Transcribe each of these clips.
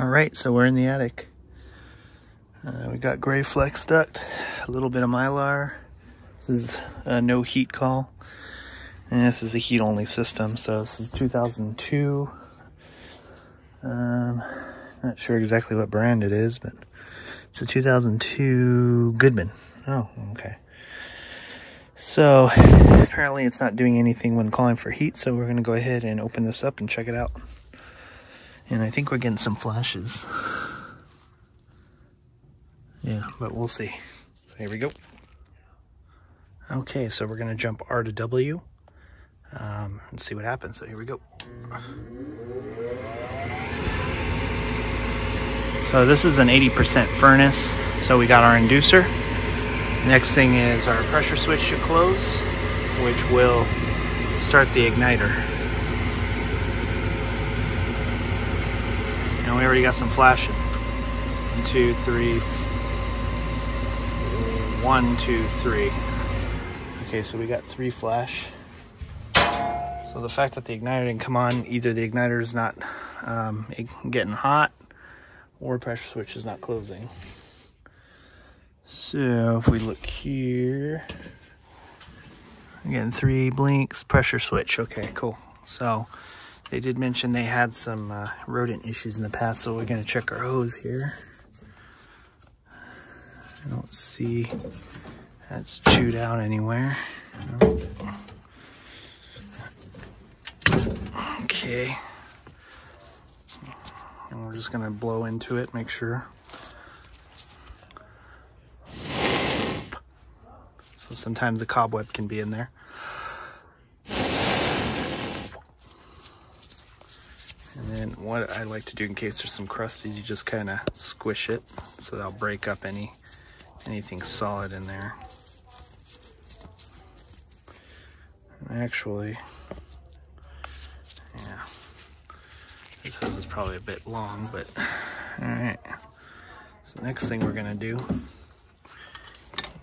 All right, so we're in the attic. Uh, we got gray flex duct, a little bit of mylar. This is a no heat call. And this is a heat only system. So this is 2002. Um, not sure exactly what brand it is, but it's a 2002 Goodman. Oh, okay. So apparently it's not doing anything when calling for heat. So we're to go ahead and open this up and check it out. And I think we're getting some flashes. Yeah, but we'll see. So here we go. Okay, so we're gonna jump R to W um, and see what happens. So here we go. So this is an 80% furnace. So we got our inducer. Next thing is our pressure switch to close, which will start the igniter. And we already got some flashing. One, two, three. One, two, three. Okay, so we got three flash. So the fact that the igniter didn't come on, either the igniter is not um, getting hot or pressure switch is not closing. So if we look here, again, three blinks, pressure switch. Okay, cool. So they did mention they had some uh, rodent issues in the past, so we're gonna check our hose here. I don't see that's chewed out anywhere. Okay. And we're just gonna blow into it, make sure. So sometimes the cobweb can be in there. And then what I like to do in case there's some crusties, you just kind of squish it so that'll break up any anything solid in there. And actually, yeah, this hose is probably a bit long, but all right. So next thing we're gonna do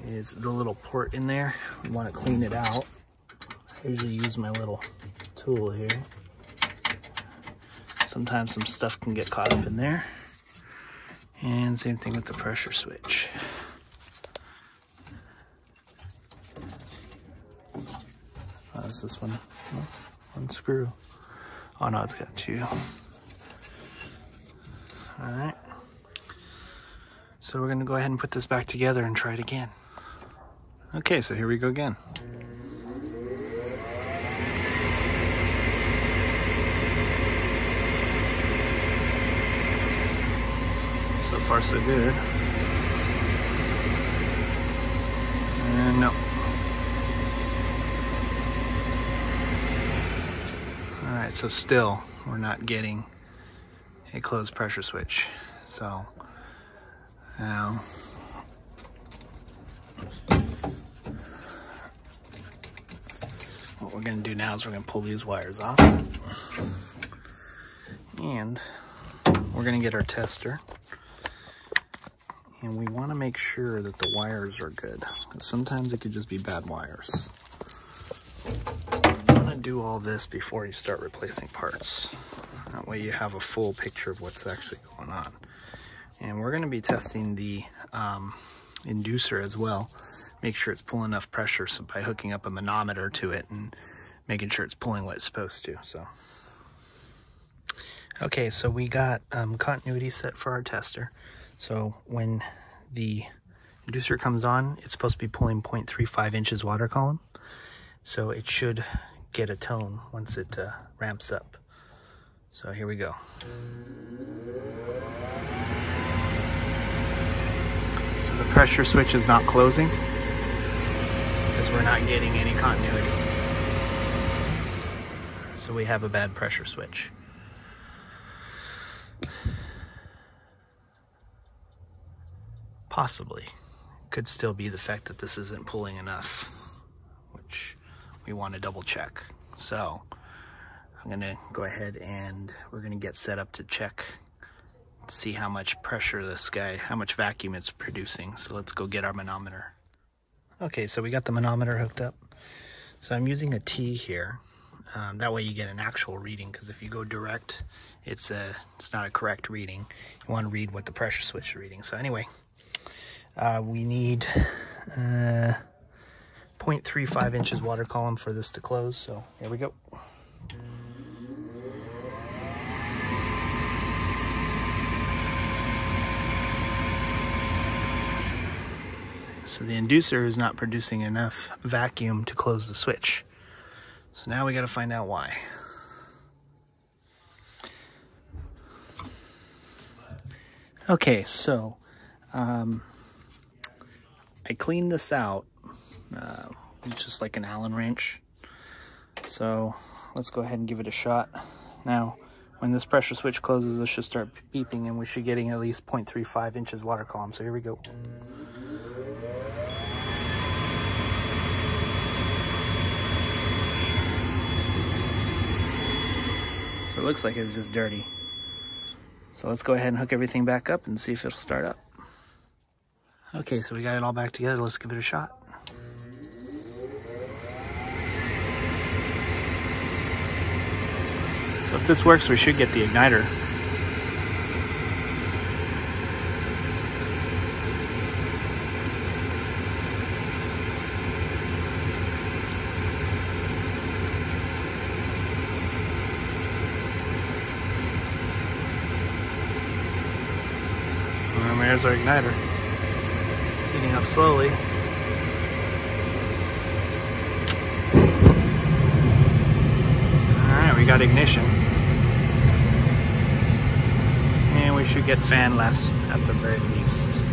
is the little port in there. We want to clean it out. I usually use my little tool here. Sometimes some stuff can get caught up in there. And same thing with the pressure switch. Oh, is this one? Oh. Oh no, it's got two. All right. So we're gonna go ahead and put this back together and try it again. Okay, so here we go again. So far, so good. And no. All right, so still, we're not getting a closed pressure switch. So now what we're gonna do now is we're gonna pull these wires off and we're gonna get our tester and we want to make sure that the wires are good sometimes it could just be bad wires. You want to do all this before you start replacing parts. That way you have a full picture of what's actually going on. And we're going to be testing the um, inducer as well. Make sure it's pulling enough pressure so by hooking up a manometer to it and making sure it's pulling what it's supposed to so. Okay so we got um, continuity set for our tester so when the inducer comes on, it's supposed to be pulling 0.35 inches water column. So it should get a tone once it uh, ramps up. So here we go. So the pressure switch is not closing because we're not getting any continuity. So we have a bad pressure switch. Possibly could still be the fact that this isn't pulling enough, which we want to double check. So I'm gonna go ahead and we're gonna get set up to check to see how much pressure this guy, how much vacuum it's producing. So let's go get our manometer. Okay, so we got the manometer hooked up. So I'm using a T here. Um, that way you get an actual reading because if you go direct, it's a it's not a correct reading. You want to read what the pressure switch is reading. So anyway, uh, we need uh, 0.35 inches water column for this to close. So here we go. So the inducer is not producing enough vacuum to close the switch. So now we got to find out why. Okay, so um, I cleaned this out uh, just like an Allen wrench. So let's go ahead and give it a shot. Now, when this pressure switch closes, it should start beeping and we should be getting at least 0.35 inches water column. So here we go. So it looks like it's just dirty. So let's go ahead and hook everything back up and see if it'll start up. Okay, so we got it all back together. Let's give it a shot. So if this works, we should get the igniter. there's our igniter. Up slowly. Alright, we got ignition. And we should get fan last at the very least.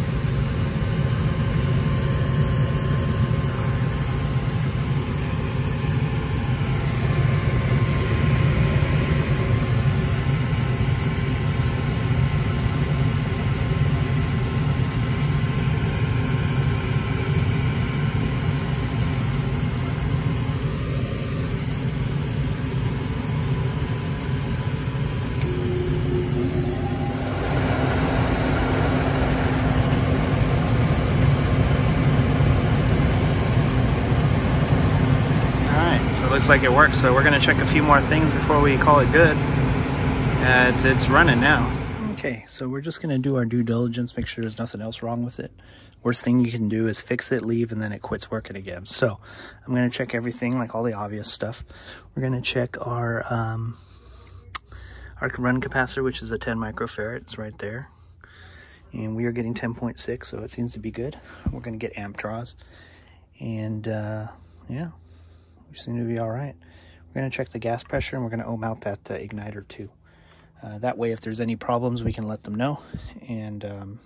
Looks like it works. So we're gonna check a few more things before we call it good. Uh, it's, it's running now. Okay, so we're just gonna do our due diligence, make sure there's nothing else wrong with it. Worst thing you can do is fix it, leave, and then it quits working again. So I'm gonna check everything, like all the obvious stuff. We're gonna check our, um, our run capacitor, which is a 10 microfarad, it's right there. And we are getting 10.6, so it seems to be good. We're gonna get amp draws. And uh, yeah, seem to be all right. We're going to check the gas pressure and we're going to ohm out that uh, igniter too. Uh, that way, if there's any problems, we can let them know. And um,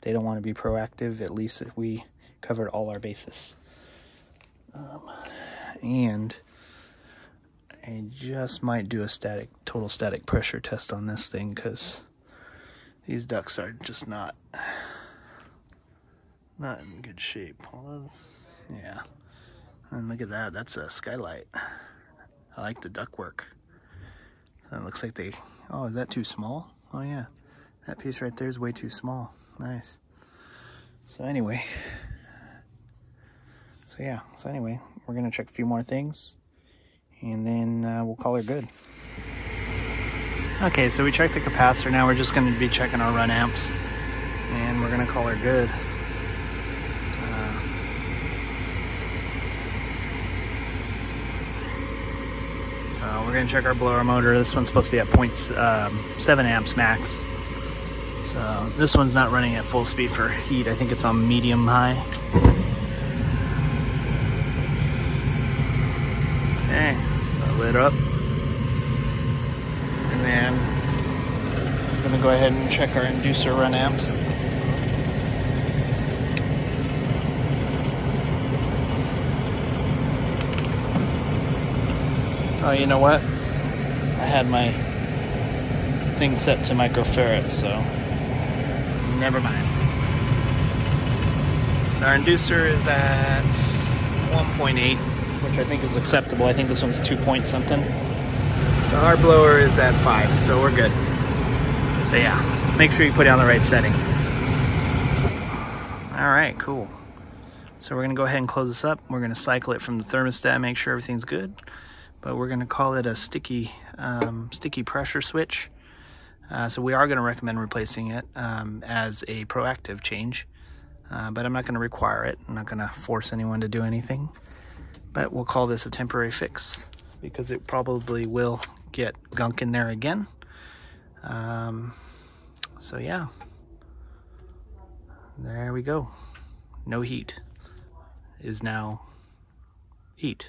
they don't want to be proactive. At least if we covered all our bases. Um, and I just might do a static, total static pressure test on this thing because these ducts are just not, not in good shape. Although, yeah. And look at that, that's a skylight. I like the ductwork. That looks like they, oh, is that too small? Oh yeah, that piece right there is way too small. Nice. So anyway, so yeah, so anyway, we're gonna check a few more things and then uh, we'll call her good. Okay, so we checked the capacitor. Now we're just gonna be checking our run amps and we're gonna call her good. Uh, we're to check our blower motor. This one's supposed to be at um, 7 amps max. So this one's not running at full speed for heat. I think it's on medium high. Okay, so lit up. And then I'm to go ahead and check our inducer run amps. Oh, you know what? I had my thing set to microfarads, so never mind. So our inducer is at 1.8, which I think is acceptable. I think this one's 2 point something. So our blower is at 5, so we're good. So yeah, make sure you put it on the right setting. All right, cool. So we're gonna go ahead and close this up. We're gonna cycle it from the thermostat, make sure everything's good but we're going to call it a sticky, um, sticky pressure switch. Uh, so we are going to recommend replacing it um, as a proactive change, uh, but I'm not going to require it. I'm not going to force anyone to do anything, but we'll call this a temporary fix because it probably will get gunk in there again. Um, so yeah, there we go. No heat is now heat.